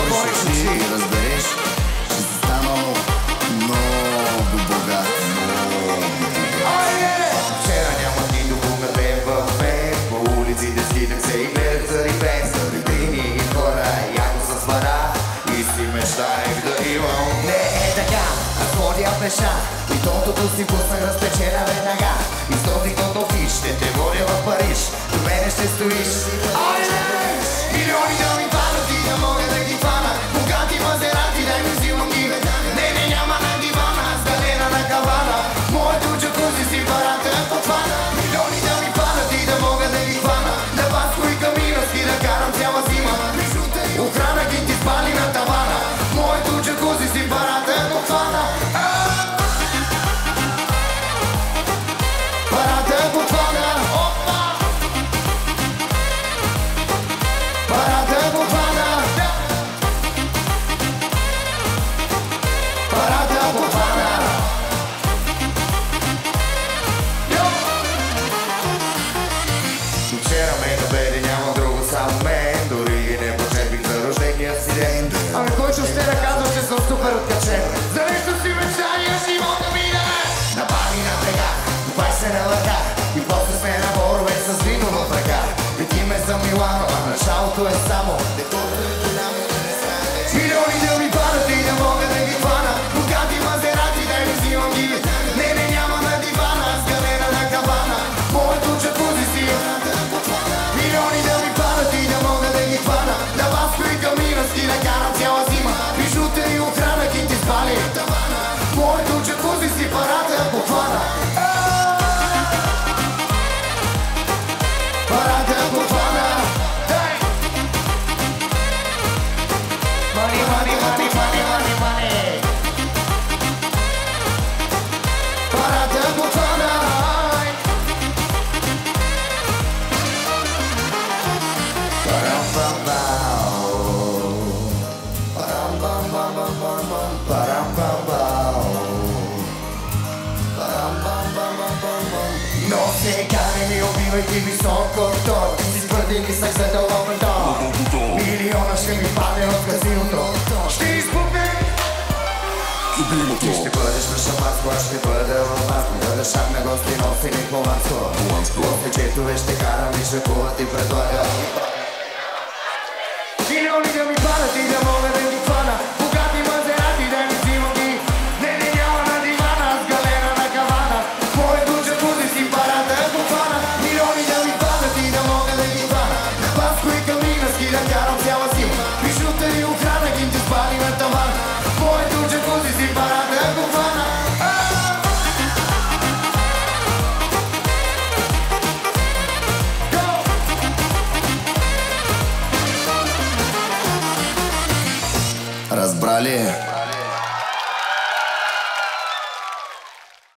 затвориш очи и разбереш, че си станал много богат. Вчера няма нито бумер БМВ По улиците скитах се и гледах за рибен За рибини и хора, яко с вара. И си мечтаех да имам. Не е така, аз ходя пеша. И тотото си пуснах разпечена веднага. И с този тото ти ще те водя в Париж. До мене ще стоиш. Айде! Ами кой ще да казва, че съм супер откачен. За нещо си мечтания живота ми да На бани на брега, купай се на лъка. И после сме на борове с вино в ръка ме за Милано, а началото е само. Милиони No se care, mi obive, ti mi son cortor Ti si sprdi, mi saj se Chodzisz przy szopacku, aż nie będę łopatką Będę szarnego z tym ofinek po łatwo Oficie tu jeszcze kara mi się płot i Разбрали?